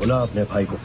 बुला अपने भाई को।